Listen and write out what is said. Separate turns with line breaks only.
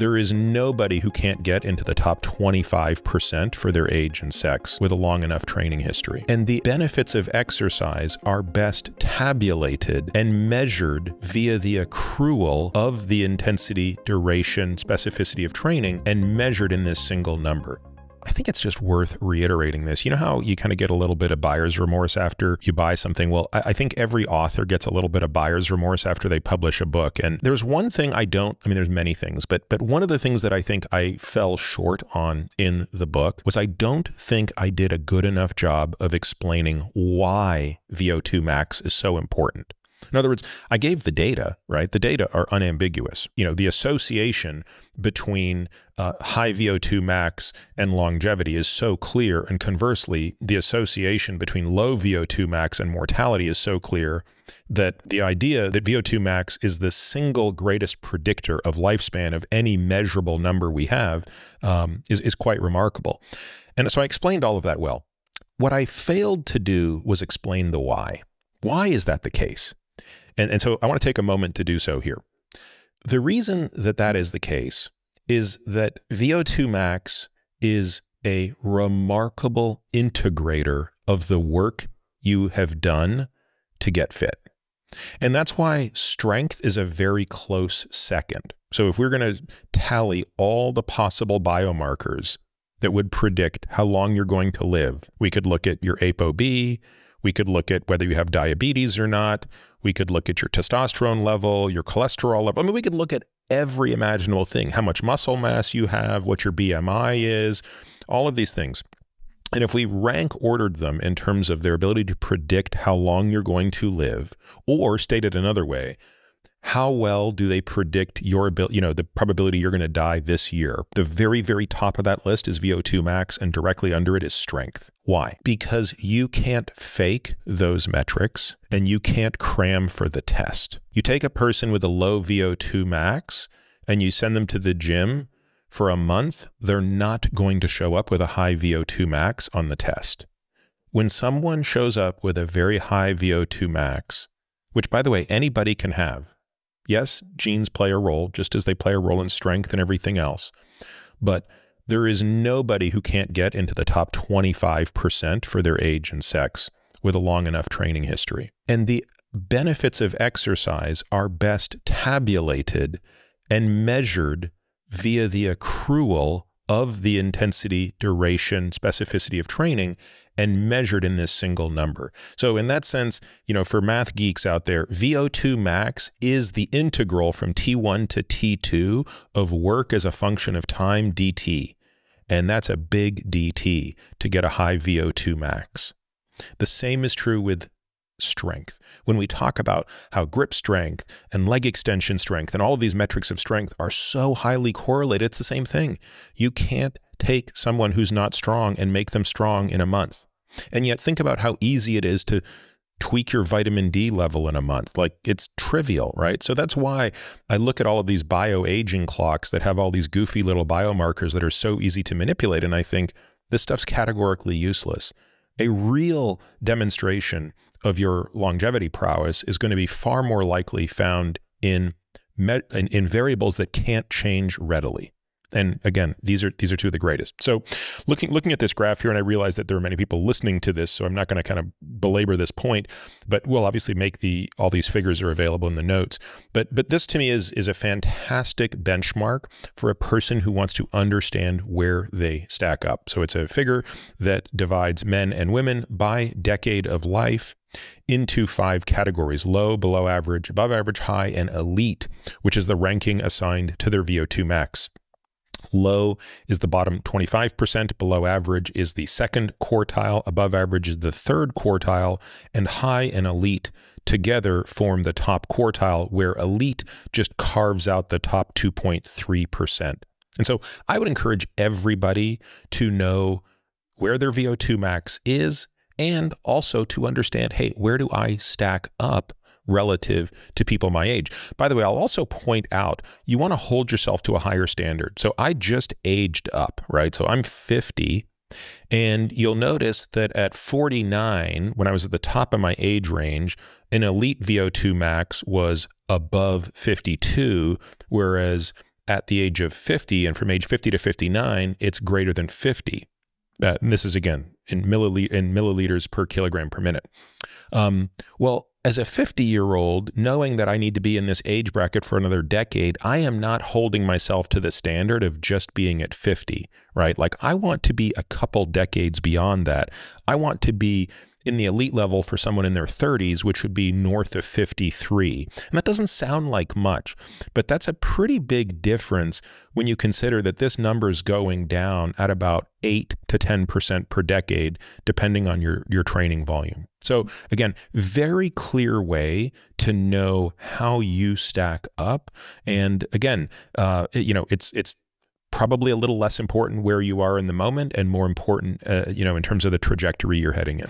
There is nobody who can't get into the top 25% for their age and sex with a long enough training history. And the benefits of exercise are best tabulated and measured via the accrual of the intensity, duration, specificity of training and measured in this single number. I think it's just worth reiterating this. You know how you kind of get a little bit of buyer's remorse after you buy something? Well, I think every author gets a little bit of buyer's remorse after they publish a book. And there's one thing I don't, I mean, there's many things, but but one of the things that I think I fell short on in the book was I don't think I did a good enough job of explaining why VO2 max is so important. In other words, I gave the data, right? The data are unambiguous. You know, the association between uh, high VO2 max and longevity is so clear. And conversely, the association between low VO2 max and mortality is so clear that the idea that VO2 max is the single greatest predictor of lifespan of any measurable number we have um, is, is quite remarkable. And so I explained all of that well. What I failed to do was explain the why. Why is that the case? And, and so I want to take a moment to do so here. The reason that that is the case is that VO2 max is a remarkable integrator of the work you have done to get fit. And that's why strength is a very close second. So if we're going to tally all the possible biomarkers that would predict how long you're going to live, we could look at your ApoB, we could look at whether you have diabetes or not. We could look at your testosterone level, your cholesterol level. I mean, we could look at every imaginable thing, how much muscle mass you have, what your BMI is, all of these things. And if we rank ordered them in terms of their ability to predict how long you're going to live, or stated another way, how well do they predict your ability, you know, the probability you're going to die this year? The very, very top of that list is VO2 max, and directly under it is strength. Why? Because you can't fake those metrics and you can't cram for the test. You take a person with a low VO2 max and you send them to the gym for a month, they're not going to show up with a high VO2 max on the test. When someone shows up with a very high VO2 max, which by the way, anybody can have, Yes, genes play a role, just as they play a role in strength and everything else. But there is nobody who can't get into the top 25% for their age and sex with a long enough training history. And the benefits of exercise are best tabulated and measured via the accrual of the intensity, duration, specificity of training and measured in this single number. So in that sense, you know, for math geeks out there, VO2 max is the integral from T1 to T2 of work as a function of time dt. And that's a big dt to get a high VO2 max. The same is true with strength. When we talk about how grip strength and leg extension strength and all of these metrics of strength are so highly correlated, it's the same thing. You can't take someone who's not strong and make them strong in a month. And yet think about how easy it is to tweak your vitamin D level in a month. Like it's trivial, right? So that's why I look at all of these bio-aging clocks that have all these goofy little biomarkers that are so easy to manipulate. And I think this stuff's categorically useless. A real demonstration of your longevity prowess is going to be far more likely found in, in, in variables that can't change readily. And again, these are these are two of the greatest. So looking looking at this graph here, and I realize that there are many people listening to this, so I'm not going to kind of belabor this point, but we'll obviously make the all these figures are available in the notes. But but this to me is is a fantastic benchmark for a person who wants to understand where they stack up. So it's a figure that divides men and women by decade of life into five categories low, below average, above average, high, and elite, which is the ranking assigned to their VO2 max. Low is the bottom 25%, below average is the second quartile, above average is the third quartile, and high and elite together form the top quartile, where elite just carves out the top 2.3%. And so I would encourage everybody to know where their VO2 max is and also to understand, hey, where do I stack up relative to people my age? By the way, I'll also point out you want to hold yourself to a higher standard. So I just aged up, right? So I'm 50. And you'll notice that at 49, when I was at the top of my age range, an elite VO2 max was above 52, whereas at the age of 50, and from age 50 to 59, it's greater than 50. Uh, and this is again in, millil- in milliliters per kilogram per minute. Um, well, as a 50 year old, knowing that I need to be in this age bracket for another decade, I am not holding myself to the standard of just being at 50, right? Like I want to be a couple decades beyond that. I want to be in the elite level for someone in their 30s, which would be north of 53. And that doesn't sound like much, but that's a pretty big difference when you consider that this number is going down at about 8 to 10% per decade, depending on your, your training volume. So again, very clear way to know how you stack up. And again, uh, you know, it's, it's, probably a little less important where you are in the moment and more important, uh, you know, in terms of the trajectory you're heading in.